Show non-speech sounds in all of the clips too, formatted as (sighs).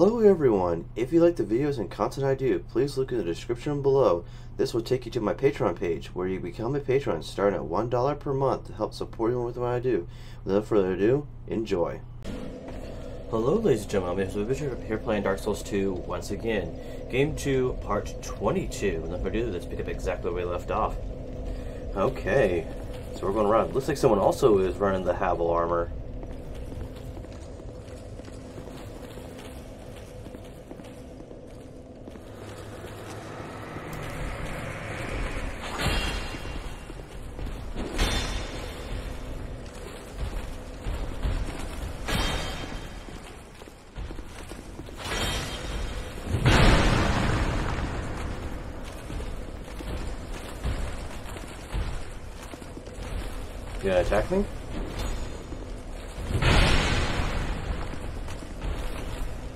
Hello everyone! If you like the videos and content I do, please look in the description below. This will take you to my Patreon page where you become a patron starting at $1 per month to help support me with what I do. Without further ado, enjoy. Hello ladies and gentlemen, I'm Bishop here playing Dark Souls 2 once again. Game 2, part 22. Without further ado, let's pick up exactly where we left off. Okay, so we're going around. Looks like someone also is running the Havel armor. You gonna attack me?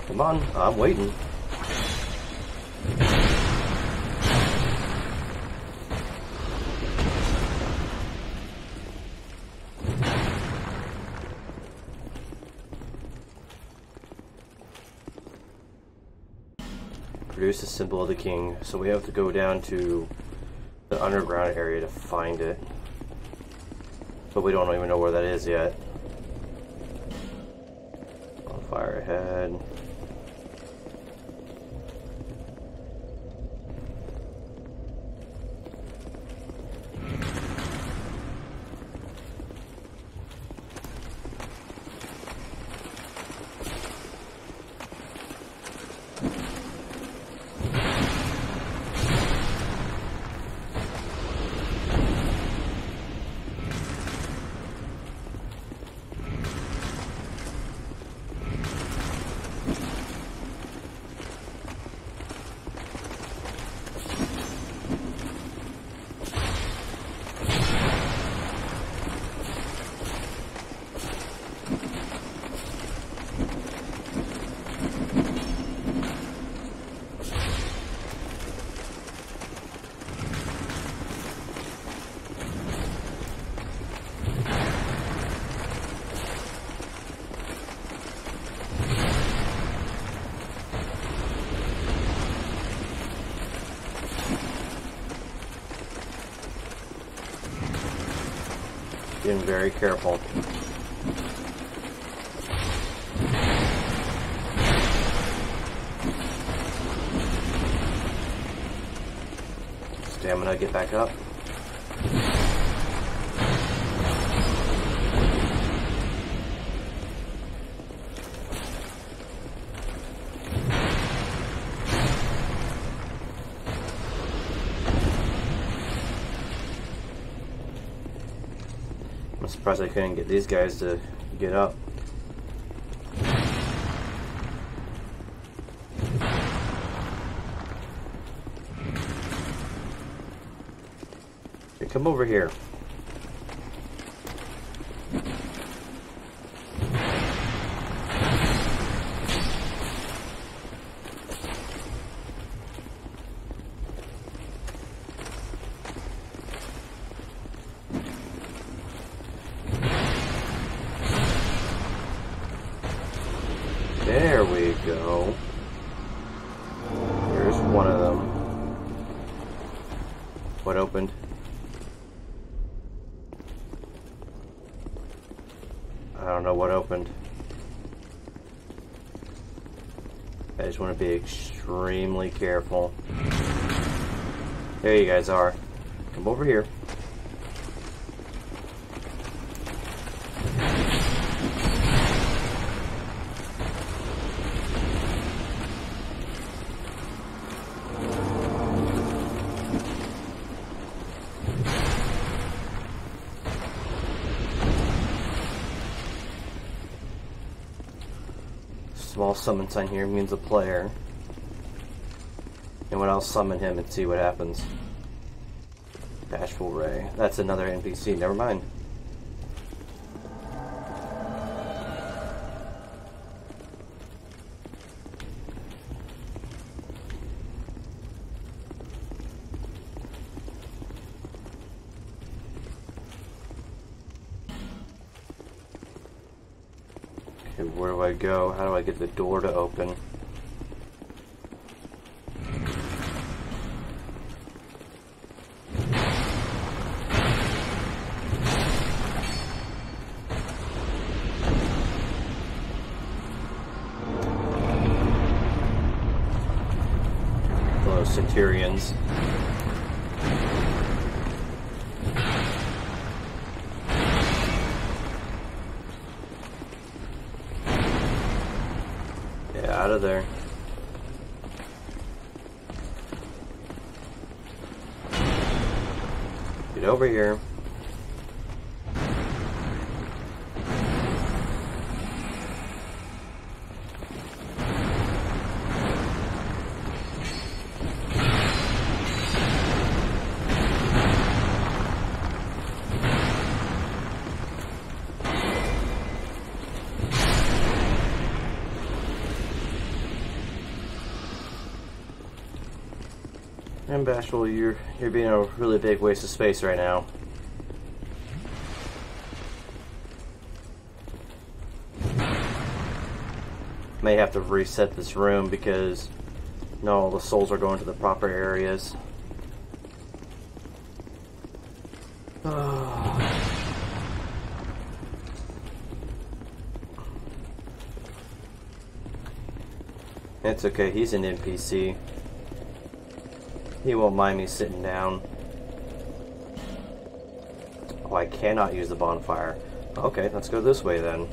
Come on, I'm waiting. Produce the symbol of the king, so we have to go down to the underground area to find it. But we don't even know where that is yet. On fire ahead. Being very careful. Stamina, get back up. I'm surprised I couldn't get these guys to get up. Come over here. There we go. Here's one of them. What opened? I don't know what opened. I just want to be extremely careful. There you guys are. Come over here. Summon sign here means a player. And when I'll summon him and see what happens. Bashful Ray. That's another NPC, never mind. Okay, where do I go? How do I get the door to open? And Bashful, you're you're being a really big waste of space right now. May have to reset this room because no, the souls are going to the proper areas. (sighs) It's okay, he's an NPC. He won't mind me sitting down. Oh, I cannot use the bonfire. Okay, let's go this way then.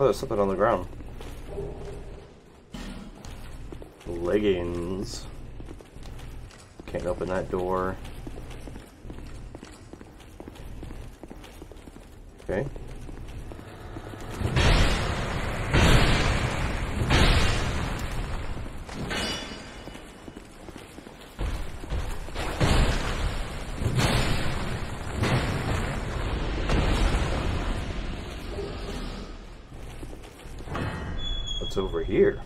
Oh, there's something on the ground. Leggings. Can't open that door. Okay. Over here?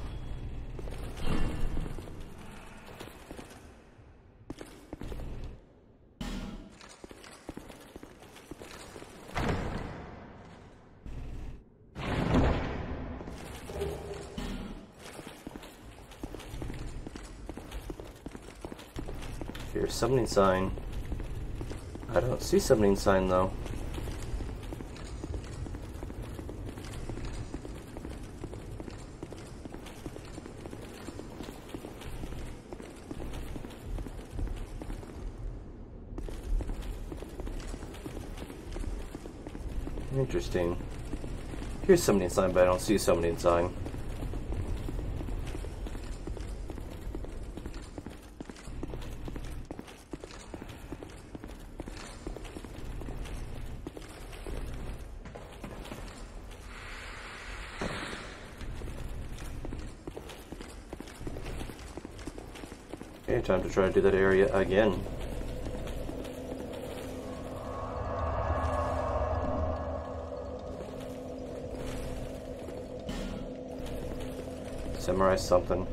Here's summoning sign. I don't see summoning sign though. Interesting. Here's summoning sign, but I don't see summoning sign. Okay, time to try to do that area again. Summarize something.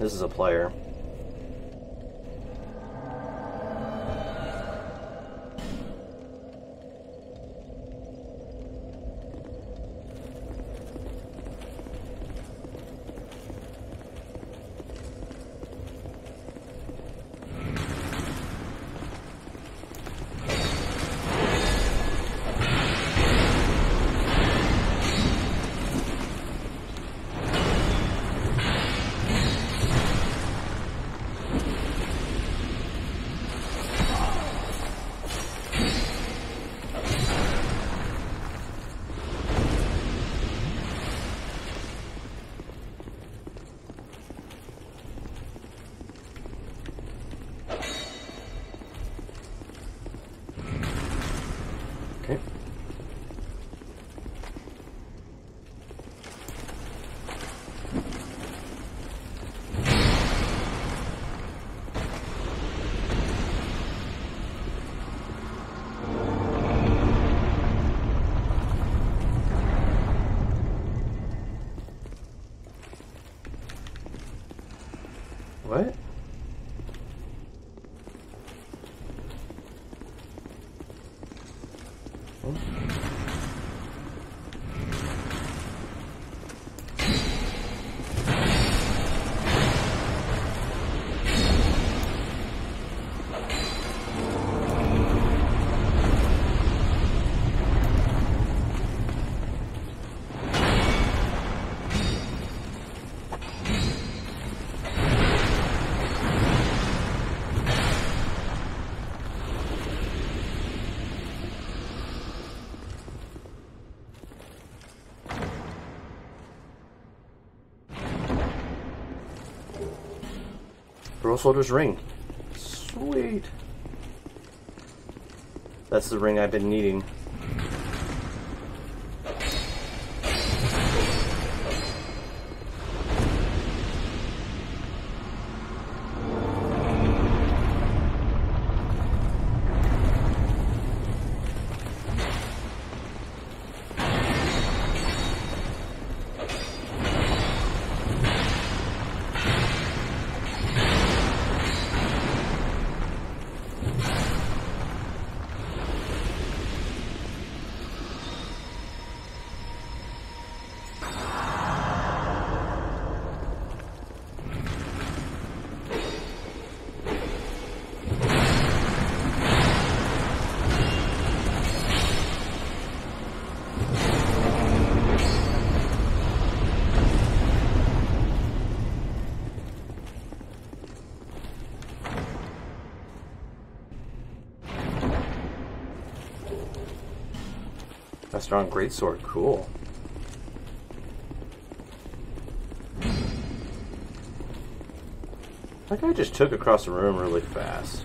This is a player. Pearl Soldier's ring. Sweet. That's the ring I've been needing. A strong greatsword, cool. That guy just took across the room really fast.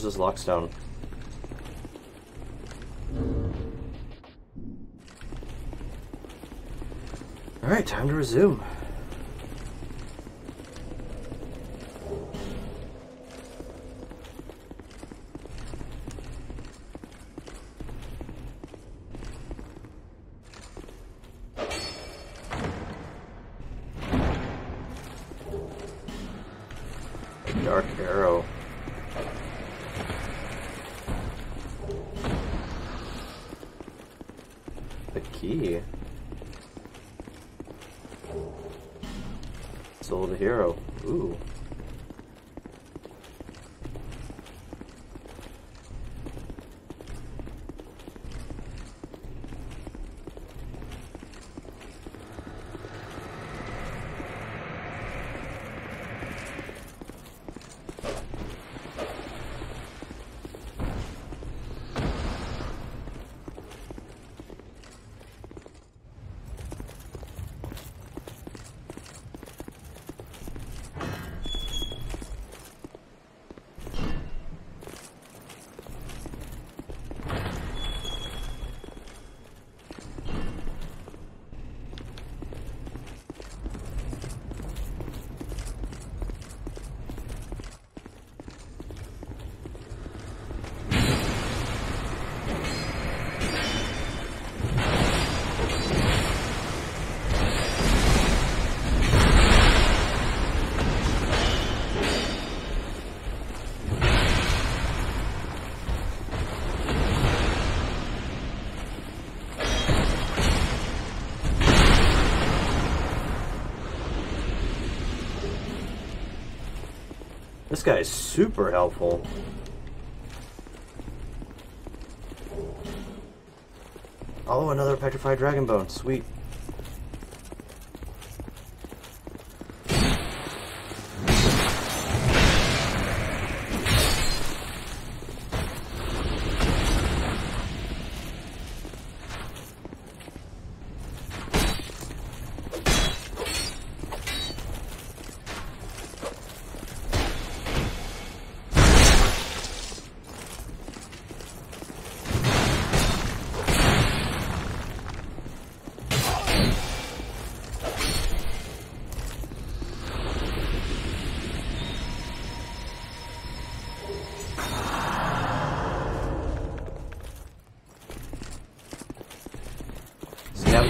This lockstone? Alright, time to resume. This guy is super helpful. Oh, another petrified dragon bone. Sweet.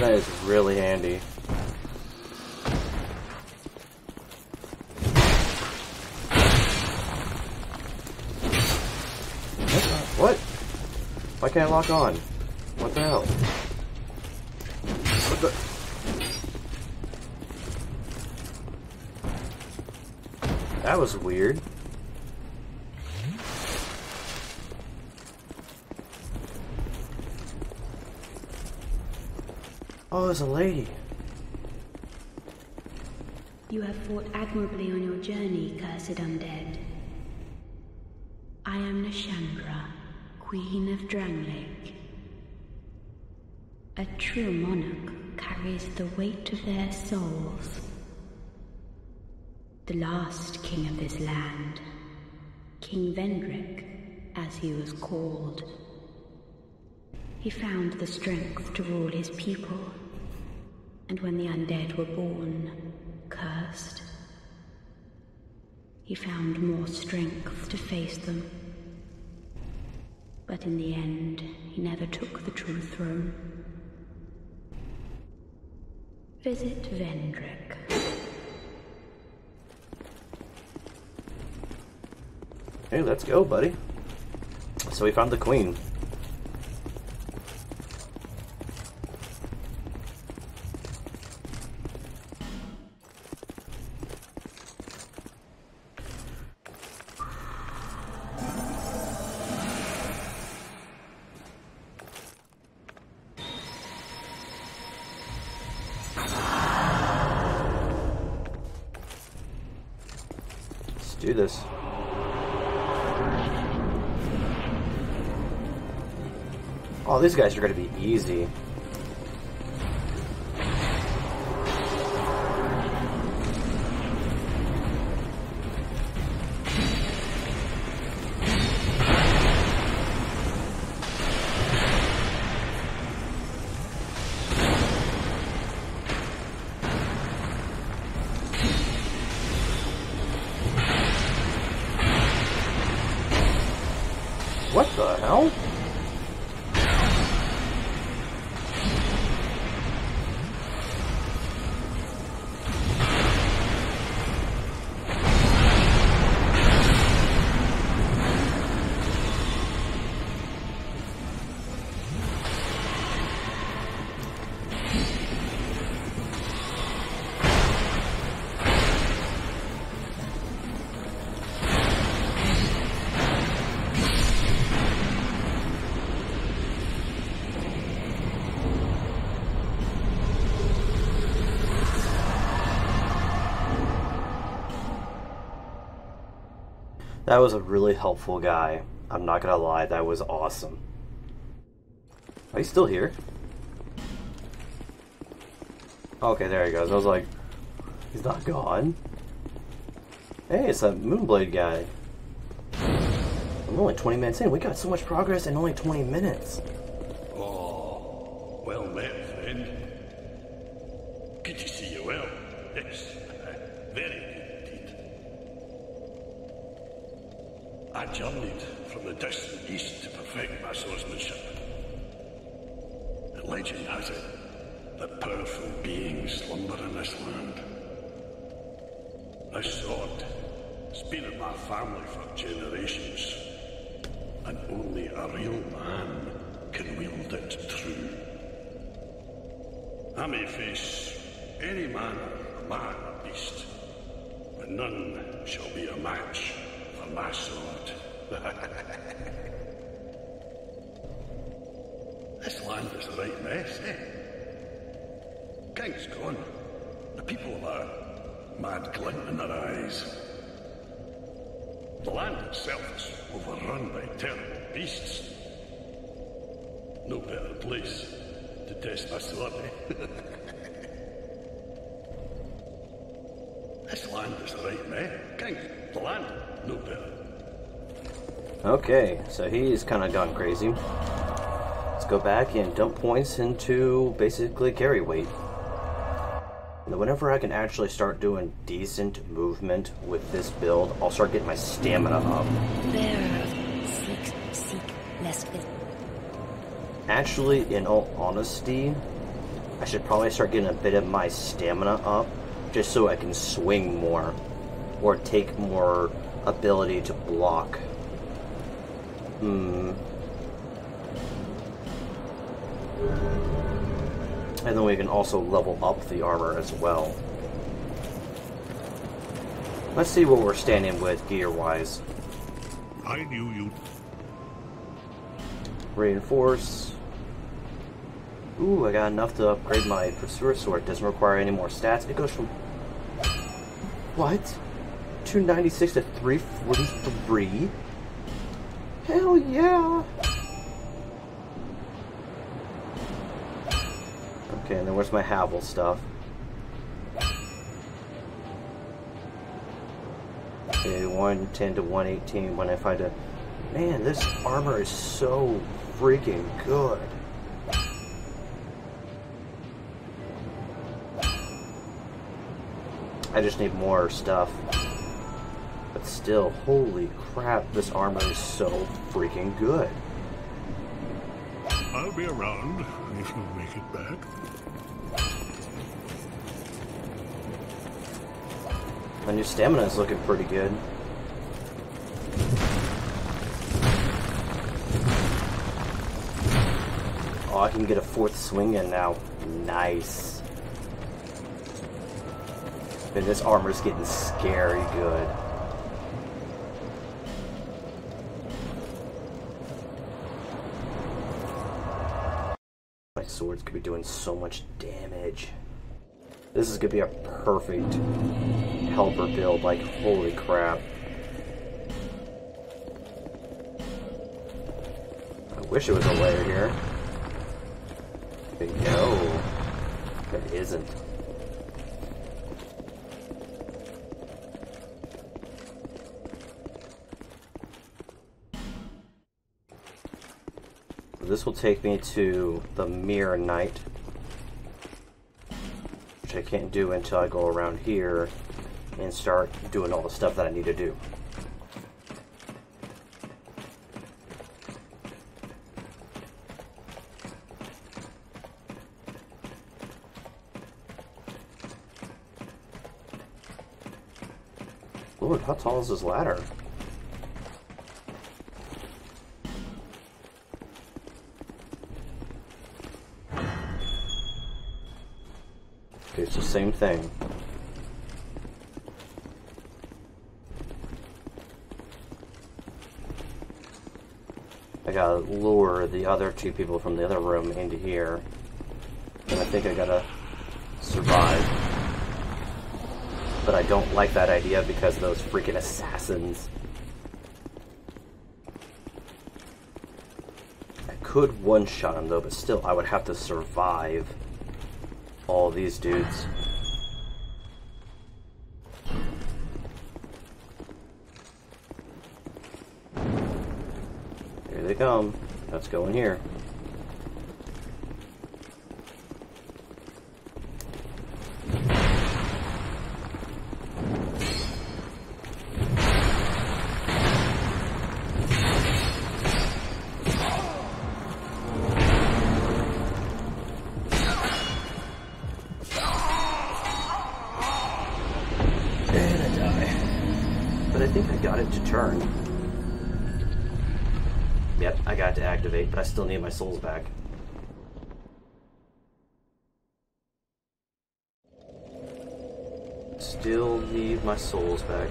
that is really handy. What? Why can't I lock on? What the hell? What the? That was weird. Oh, there's a lady. You have fought admirably on your journey, cursed undead. I am Nashandra, Queen of Drangleic. A true monarch carries the weight of their souls. The last king of this land, King Vendrick, as he was called. He found the strength to rule his people and when the undead were born, cursed, he found more strength to face them. But in the end, he never took the true throne. Visit Vendrick. Hey, let's go, buddy. So we found the queen. Guys are going to be That was a really helpful guy. I'm not gonna lie, that was awesome. Are you still here? Okay, there he goes. I was like, he's not gone. Hey, it's that Moonblade guy. I'm only 20 minutes in. We got so much progress in only 20 minutes. Oh, well met, friend. Good to see you well. Yes, very good indeed. I journeyed from the distant east to perfect my swordsmanship. The legend has it that powerful beings slumber in this land. This sword has been in my family for generations, and only a real man can wield it true. I may face any man, man or beast, but none shall be a match for my sword. this land is a right mess, eh? King's gone. The people have a mad glint in their eyes. The land itself is overrun by terrible beasts. No better place to test my sword, eh? this land is a right mess. King, the land, no better. So he's kind of gone crazy. Let's go back and dump points into basically carry weight. And whenever I can actually start doing decent movement with this build, I'll start getting my stamina up. Bearer seek, seek, lest it. Actually, in all honesty, I should probably start getting a bit of my stamina up just so I can swing more or take more ability to block. Hmm. And then we can also level up the armor as well. Let's see what we're standing with gear-wise. I knew you'd Reinforce. Ooh, I got enough to upgrade my Pursuer Sword. Doesn't require any more stats. It goes from... What? 296 to 343? Hell yeah! Okay, and then where's my Havel stuff? Okay, 110 to 118 when I find a... Man, this armor is so freaking good. I just need more stuff. But still, holy crap, this armor is so freaking good. I'll be around if you make it back. My new stamina is looking pretty good. Oh, I can get a fourth swing in now. Nice. And this armor's getting scary good. Could be doing so much damage. This is gonna be a perfect helper build, like holy crap. I wish it was a layer here. But no, it isn't. This will take me to the Mirror Knight which I can't do until I go around here and start doing all the stuff that I need to do. Lord, how tall is this ladder? Same thing. I gotta lure the other two people from the other room into here. And I think I gotta survive. But I don't like that idea because those freaking assassins. I could one-shot them though, but still I would have to survive all these dudes. Come. Let's go in here. To activate, but I still need my souls back. Still need my souls back.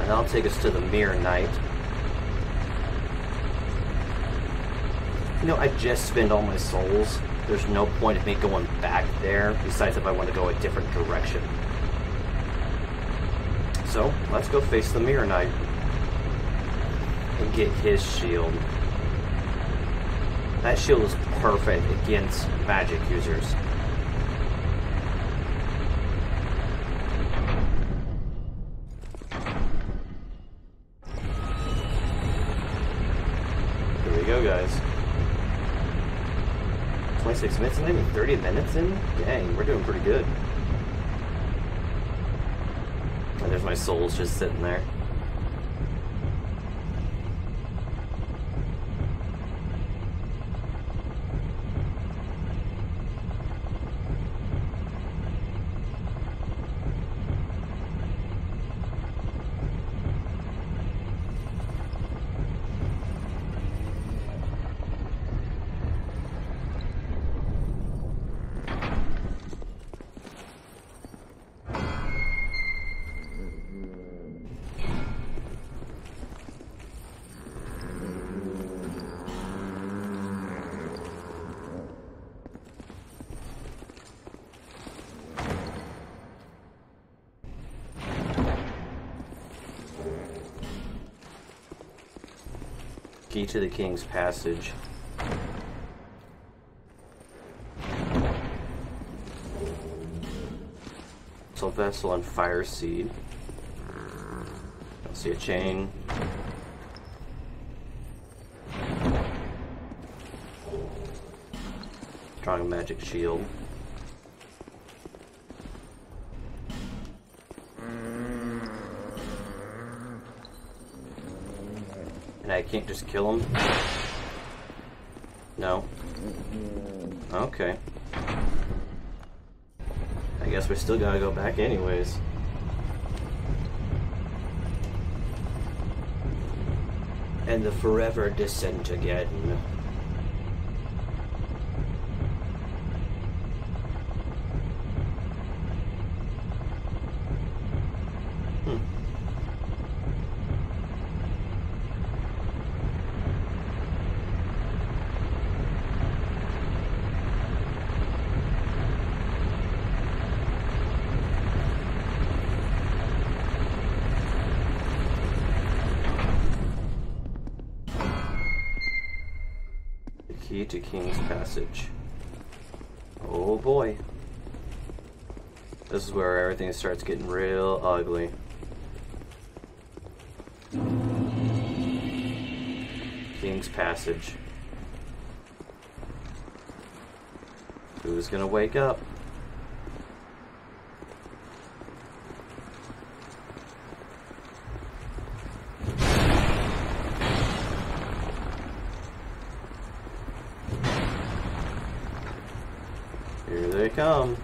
And that'll take us to the Mirror Knight. You know, I just spent all my souls. There's no point of me going back there, besides if I want to go a different direction. So, let's go face the Mirror Knight. And get his shield. That shield is perfect against magic users. Here we go, guys. 26 minutes, even 30 minutes in? Dang, we're doing pretty good. And there's my souls just sitting there. To the King's Passage. Soul Vessel and Fire Seed. I see a chain. Strong magic shield. Can't just kill him? No. Okay. I guess we still gotta go back anyways. And the forever descent again. Everything starts getting real ugly. King's Passage. Who's gonna wake up? Here they come.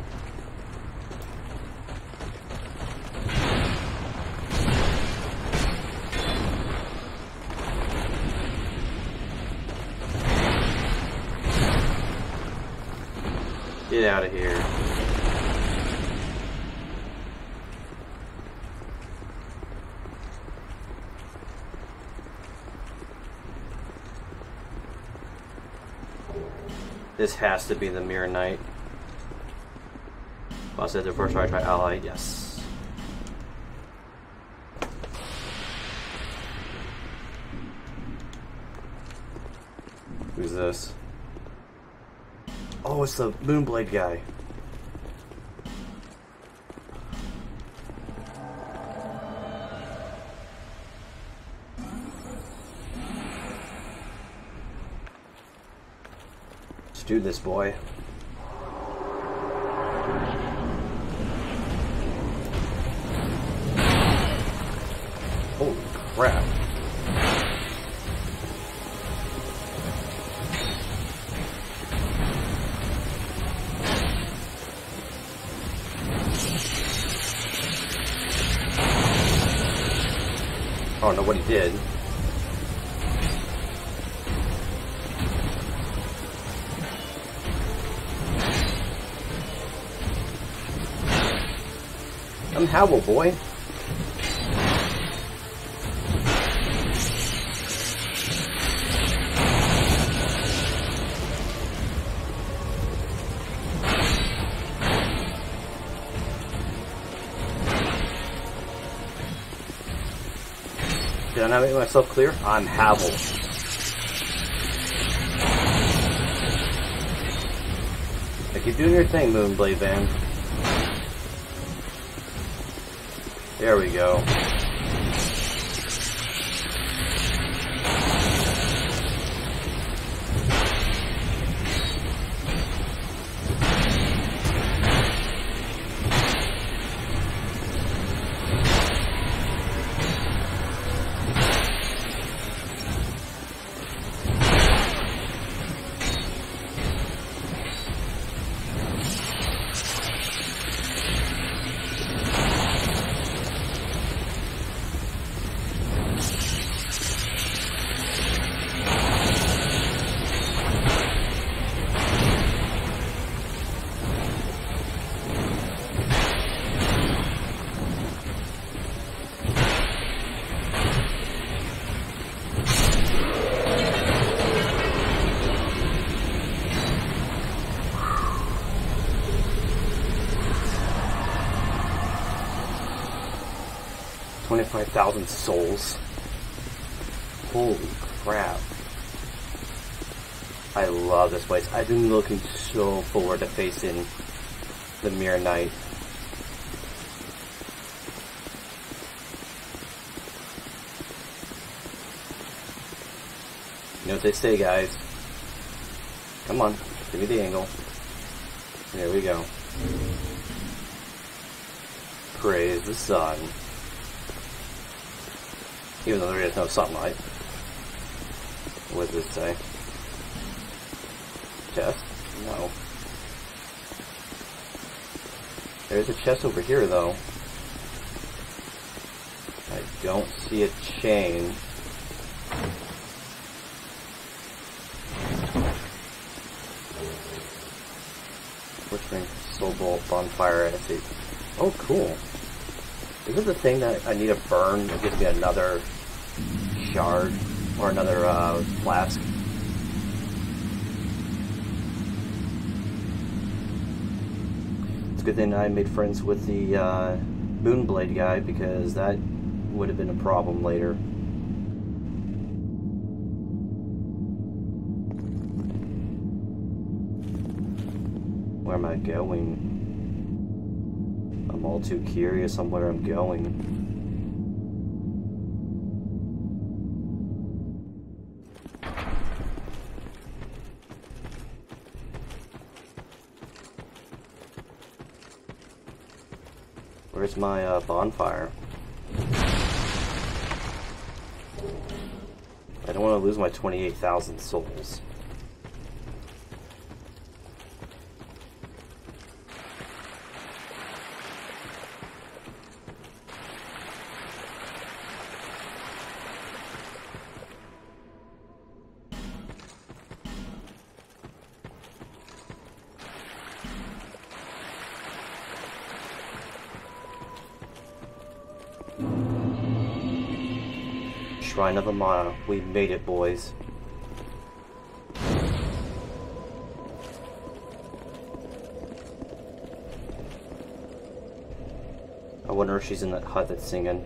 Get out of here. This has to be the Mirror Knight. Was it the first right by ally? Yes. Who's this? Oh, it's the Moonblade guy. Do this, boy. Holy crap. I don't know what he did. Howl boy. Did I not make myself clear? I'm Havel. Keep doing your thing, Moonblade Band. There we go. Twenty-five thousand souls. Holy crap! I love this place. I've been looking so forward to facing the Mirror Knight. You know what they say, guys. Come on, give me the angle. There we go. Praise the sun. Even though there is no sunlight. What does it say? Chest? No. There's a chest over here, though. I don't see a chain. Which means Soul Bolt, Bonfire, acid. Oh, cool. Is it the thing that I need to burn that gives me another shard? Or another, uh, flask? It's a good thing I made friends with the, uh, Moonblade guy, because that would have been a problem later. Where am I going? I'm all too curious on where I'm going. Where's my uh, bonfire? I don't want to lose my 28,000 souls. Shrine of Amana. We made it, boys. I wonder if she's in that hut that's singing.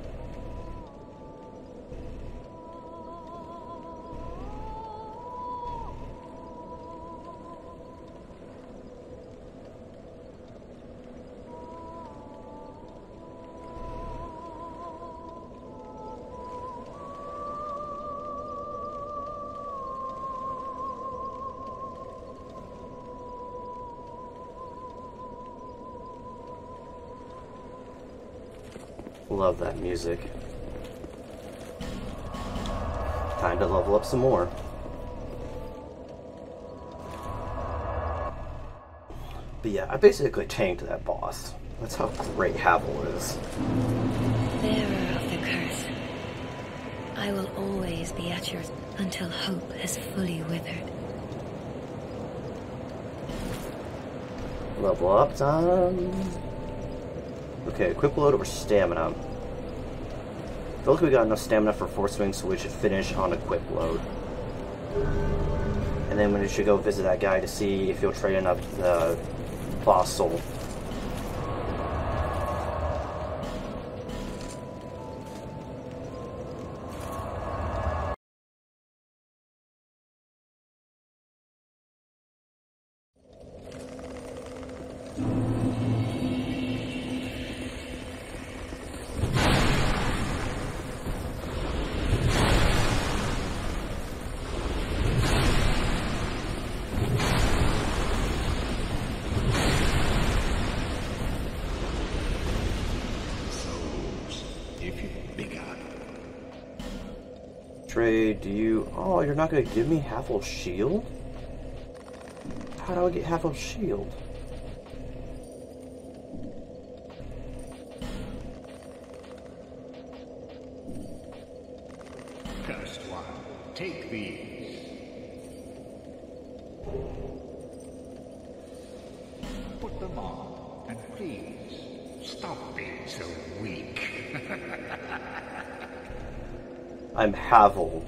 Love that music. Time to level up some more. But yeah, I basically tanked that boss. That's how great Havel is. Bearer of the curse, I will always be at yours until hope has fully withered. Level up time. Okay, equip load or stamina. I feel like we got enough stamina for four swings, so we should finish on a quick load. And then we should go visit that guy to see if he'll trade enough the boss uh, soul. Do you... Oh, you're not going to give me Havel's shield? How do I get Havel's shield? Havel.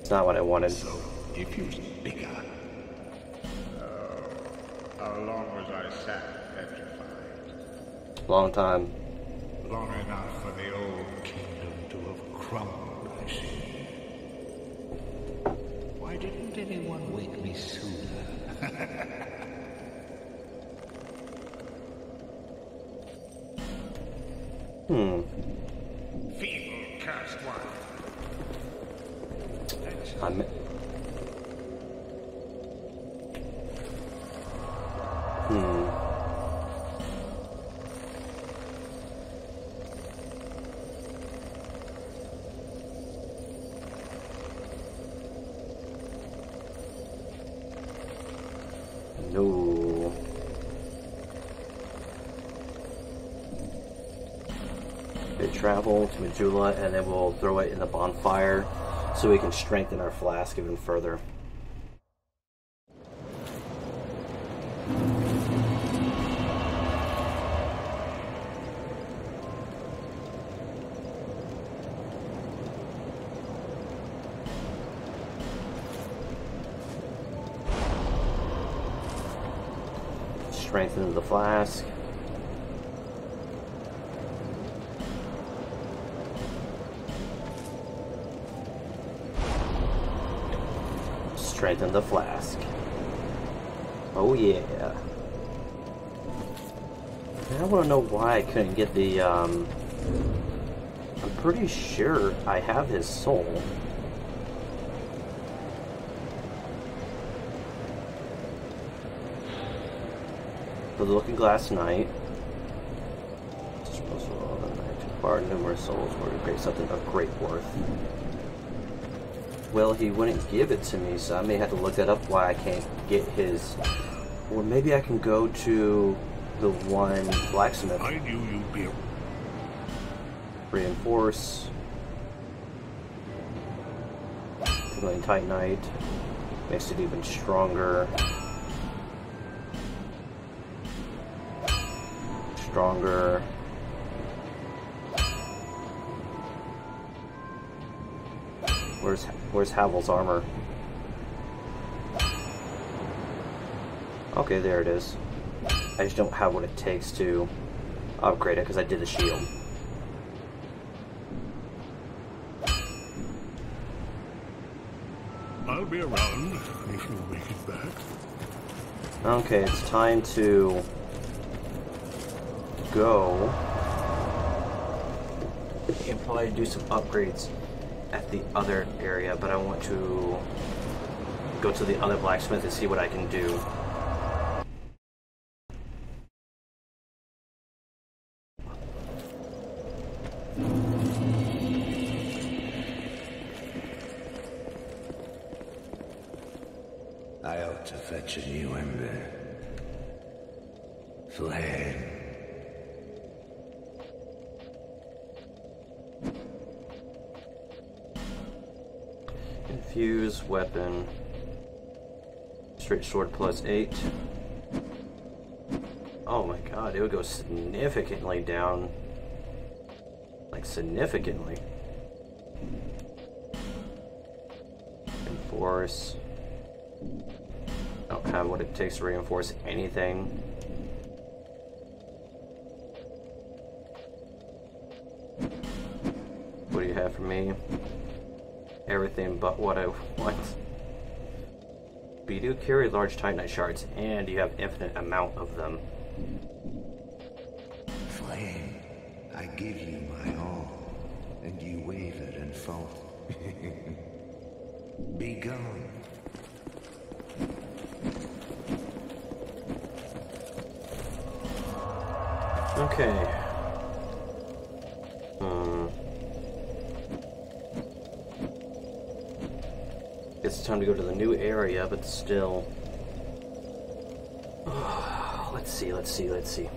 It's not what I wanted. so. If you bigger. Oh, how long was I sat petrified? Long time. To Majula and then we'll throw it in the bonfire so we can strengthen our flask even further. Strengthen the flask. Strengthen the flask. Oh yeah. I want to know why I couldn't get the, um... I'm pretty sure I have his soul. For the Looking Glass Knight. Disposal of the knight acquire numerous souls or to create something of great worth. Well, he wouldn't give it to me, so I may have to look that up why I can't get his. Or maybe I can go to the one blacksmith. I knew you'd be a Reinforce. Twinkling Titanite. Makes it even stronger. Stronger. Where's Where's Havel's armor? Okay, there it is. I just don't have what it takes to upgrade it because I did the shield. I'll be around if you make it back. Okay, it's time to go and probably do some upgrades at the other area, but I want to go to the other blacksmith and see what I can do. I ought to fetch a new ember. Flame. Infuse weapon. Straight sword plus 8. Oh my god, it would go significantly down. Like, significantly. Enforce. I don't have what it takes to reinforce anything. What do you have for me? Everything but what I want. But you do carry large Titanite shards, and you have infinite amount of them. Flame, I give you my all, and you wavered and fought. (laughs) Be gone. Okay. Time to go to the new area, but still. (sighs) let's see, let's see, let's see.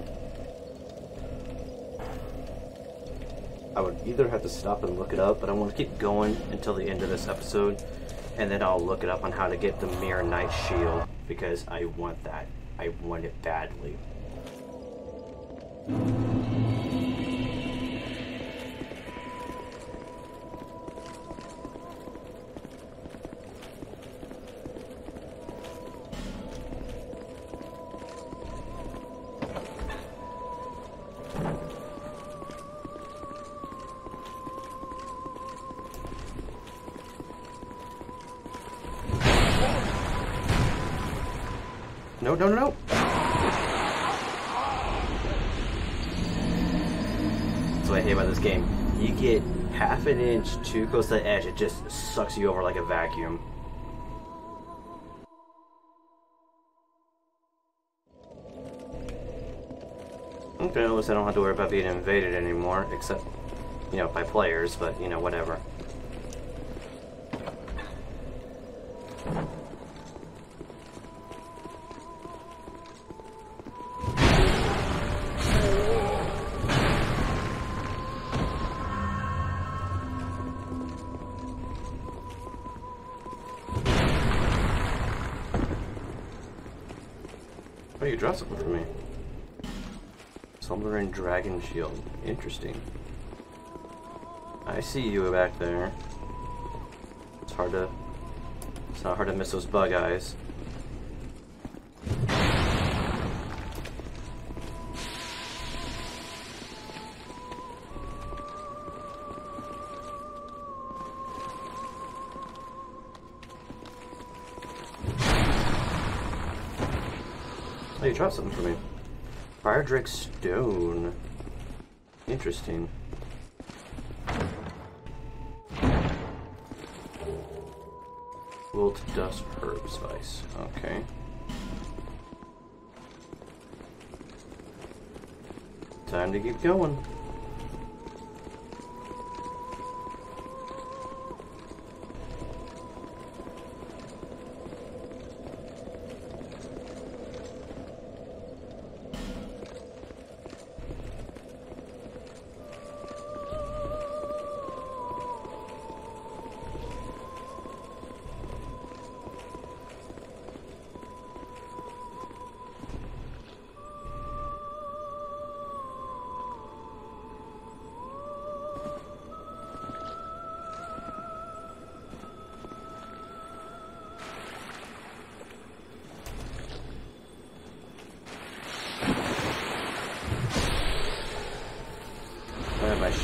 I would either have to stop and look it up, but I want to keep going until the end of this episode, and then I'll look it up on how to get the Mirror Knight Shield, because I want that. I want it badly. Hate about this game. You get half an inch too close to the edge, it just sucks you over like a vacuum. Okay, at least I don't have to worry about being invaded anymore, except, you know, by players, but, you know, whatever. Dropped something for me. Slumbering Dragon Shield. Interesting. I see you back there. It's hard to... It's not hard to miss those bug eyes. Something for me. Firedrake Stone. Interesting. Wilt Dusk Herb Spice. Okay. Time to keep going.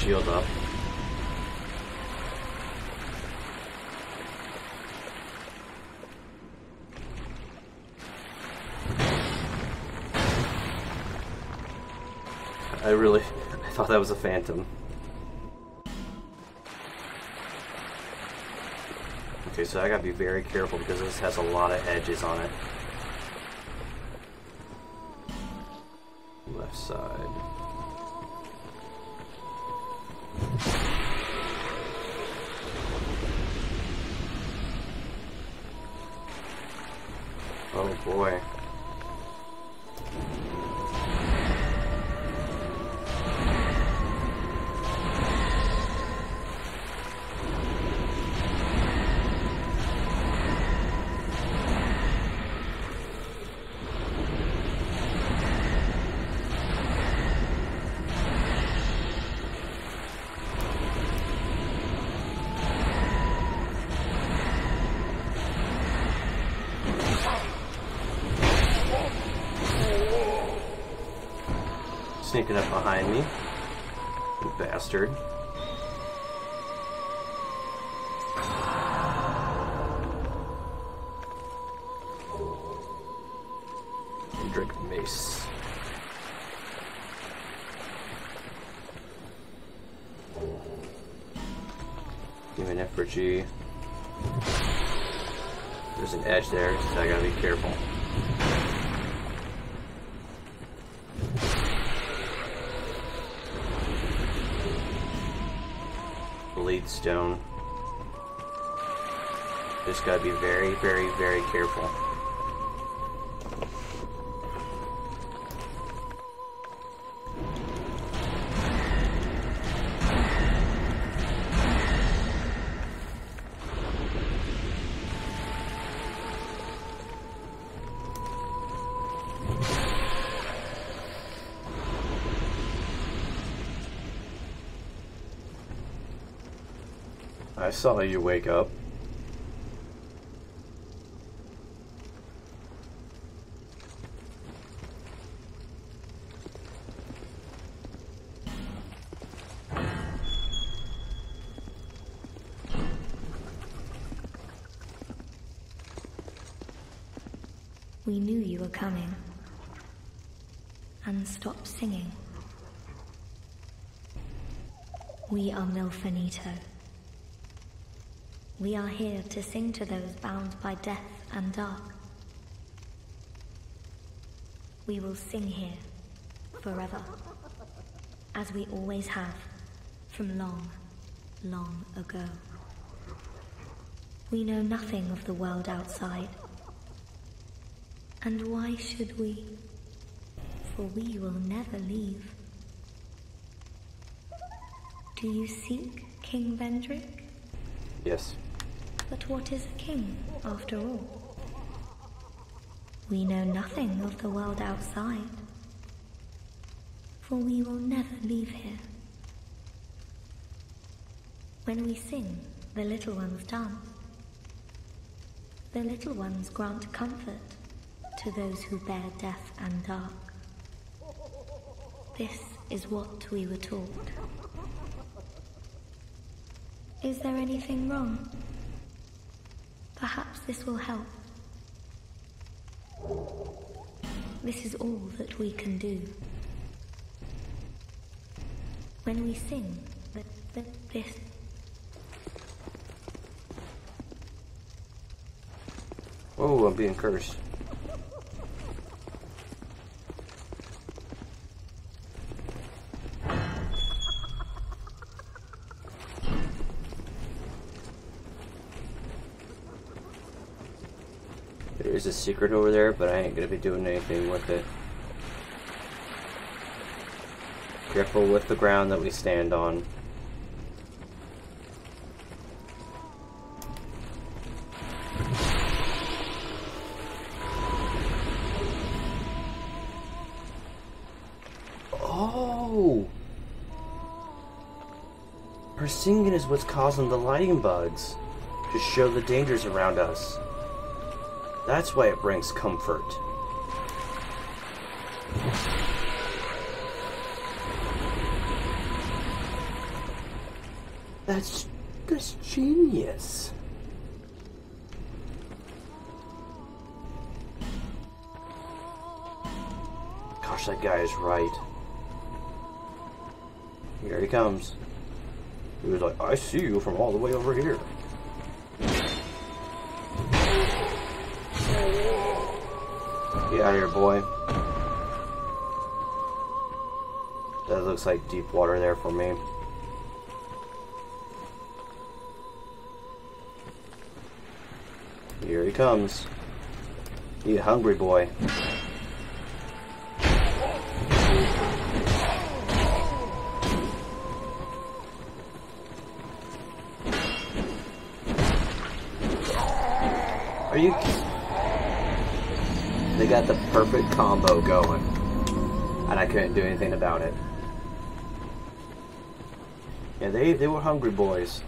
Shield up. I really, I thought that was a phantom. Okay, so I gotta be very careful because this has a lot of edges on it. Behind me. You bastard. Gotta be very, very, very careful. I saw you wake up. Were coming. And stopped singing. We are Milfanito. We are here to sing to those bound by death and dark. We will sing here forever, as we always have from long, long ago. We know nothing of the world outside. And why should we? For we will never leave. Do you seek King Vendrick? Yes. But what is a king, after all? We know nothing of the world outside. For we will never leave here. When we sing, the little ones dance. The little ones grant comfort to those who bear death and dark. This is what we were taught. Is there anything wrong? Perhaps this will help. This is all that we can do. When we sing, that this Oh, I'm being cursed. There's a secret over there, but I ain't gonna be doing anything with it. Careful with the ground that we stand on. Oh! Her singing is what's causing the lightning bugs to show the dangers around us. That's why it brings comfort. That's that's genius. Gosh, that guy is right. Here he comes. He was like, I see you from all the way over here. Out of here, boy. That looks like deep water there for me. Here he comes. You hungry boy. Combo going. And I couldn't do anything about it. Yeah, they, they were hungry boys.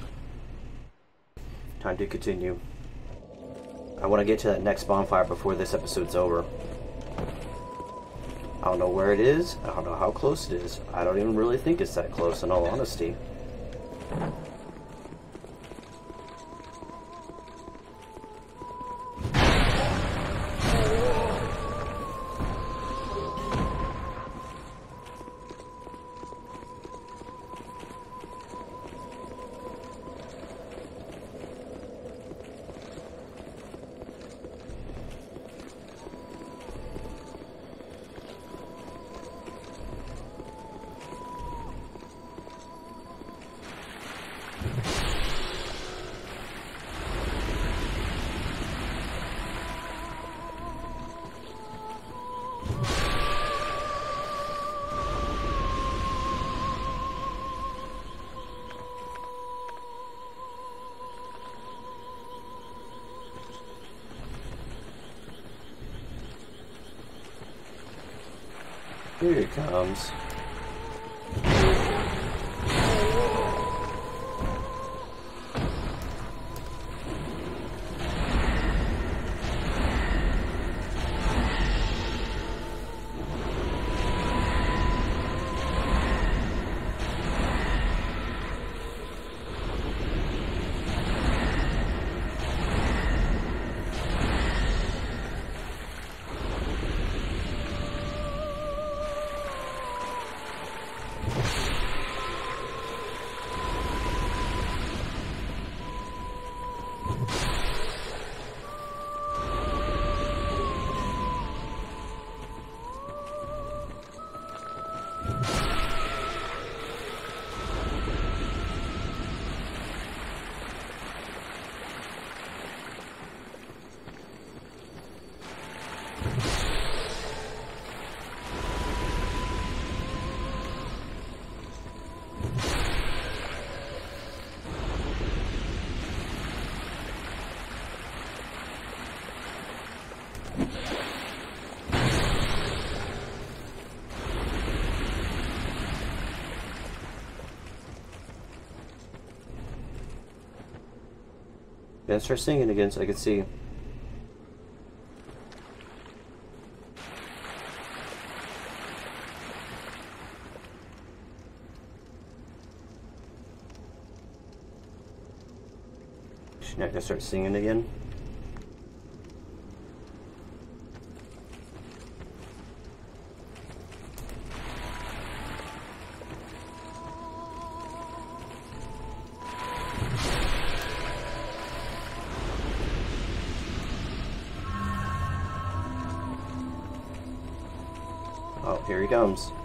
Time to continue. I want to get to that next bonfire before this episode's over. I don't know where it is. I don't know how close it is. I don't even really think it's that close, in all honesty. Comes. Yeah, start singing again so I can see. Should I just start singing again? Comes.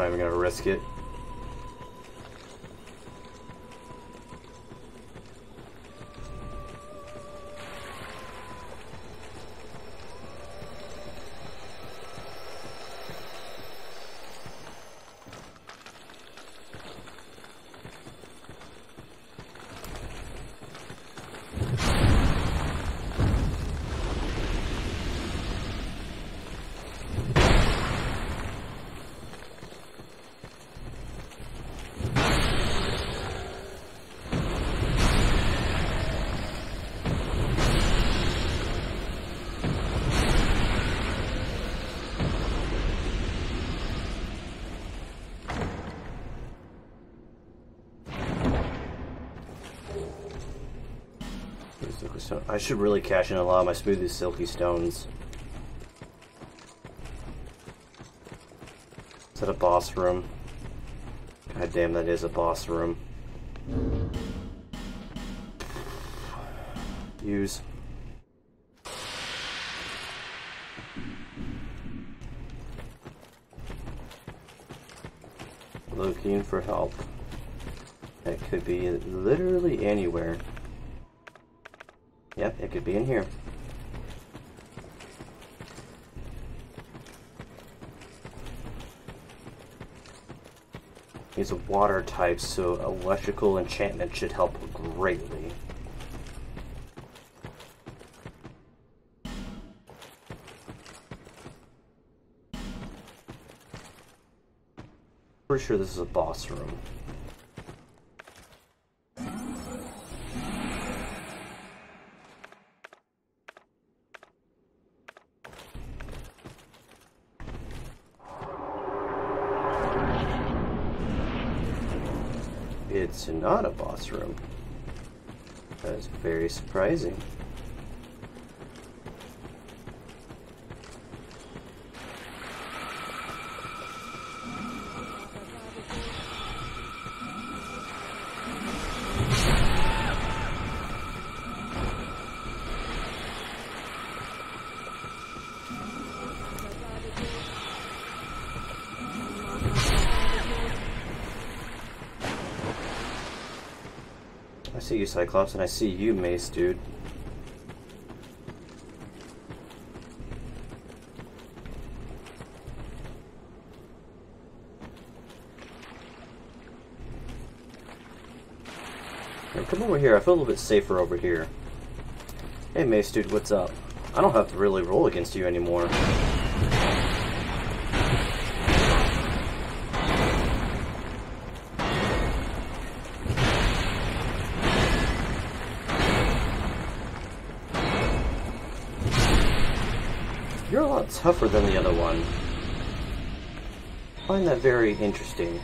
Not even gonna risk it. I should really cash in a lot of my smoothie silky stones. Is that a boss room? God damn, that is a boss room. Use. Looking for help. It could be literally anywhere. Yep, it could be in here. He's a water type, so electrical enchantment should help greatly. Pretty sure this is a boss room. It's not a boss room. That is very surprising. You, Cyclops, and I see you, Mace, dude. Come over here. I feel a little bit safer over here. Hey, Mace, dude, what's up? I don't have to really roll against you anymore. Tougher than the other one. I find that very interesting.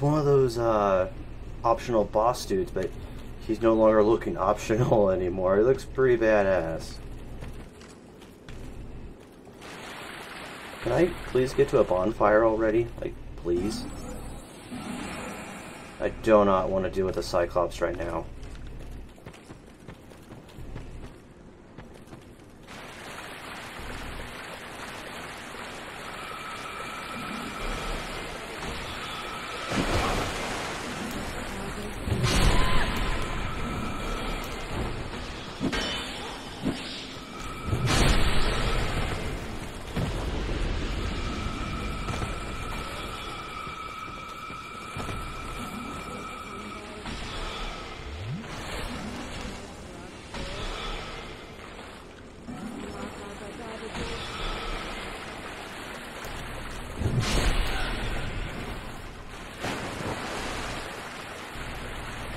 It's one of those uh, optional boss dudes, but he's no longer looking (laughs) optional anymore. He looks pretty badass. Can I please get to a bonfire already? Like, please? I do not want to deal with the Cyclops right now.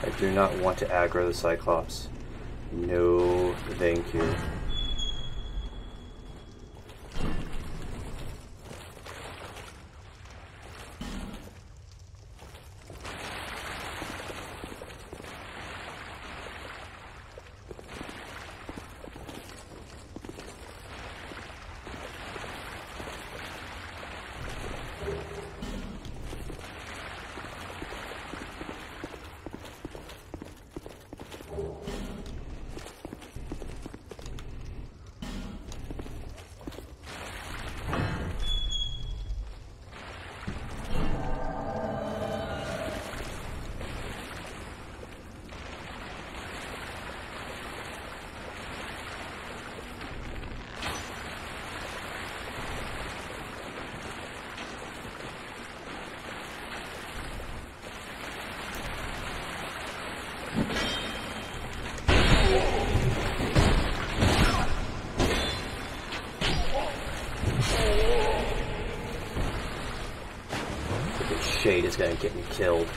I do not want to aggro the Cyclops. No, thank you. Is gonna get me killed.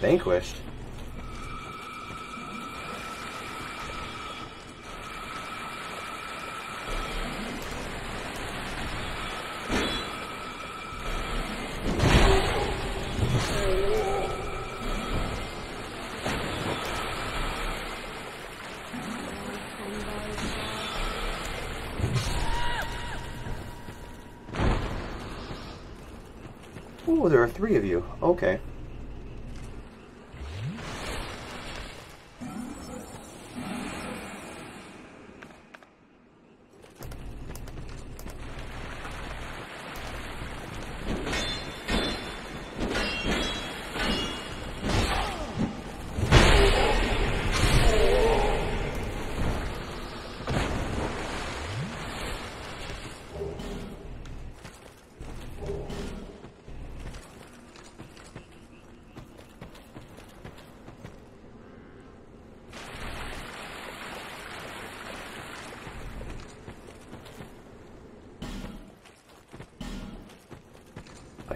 Vanquished? Oh, there are three of you. Okay.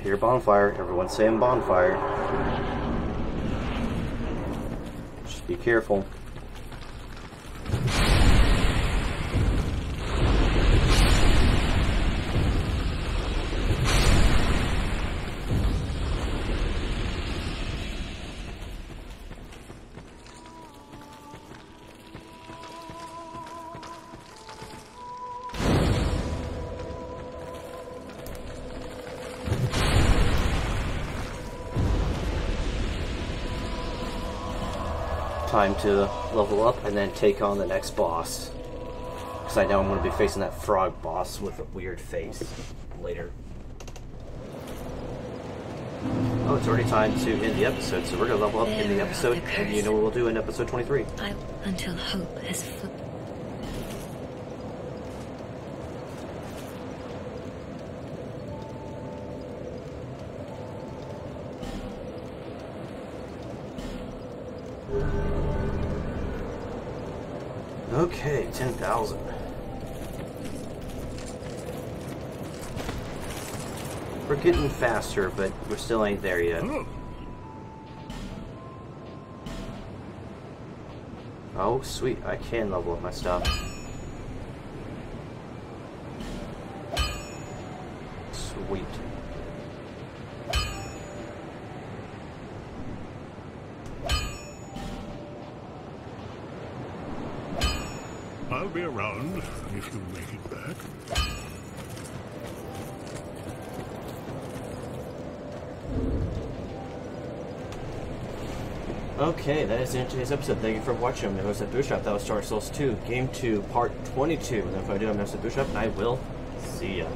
Hear bonfire. Everyone saying bonfire. Just be careful. Time to level up and then take on the next boss. Because I know I'm going to be facing that frog boss with a weird face later. Oh, it's already time to end the episode, so we're going to level up in the episode, the and you know what we'll do in episode 23. I until hope has fl- 10,000. We're getting faster, but we're still ain't there yet. Hmm. Oh, sweet. I can level up my stuff. Sweet. I'll be around if you make it back. Okay, that is the of today's episode. Thank you for watching. I'm the host of. That was Dark Souls 2, Game 2, Part 22. And if I do, I'm Mr. BootStrapp, and I will see ya.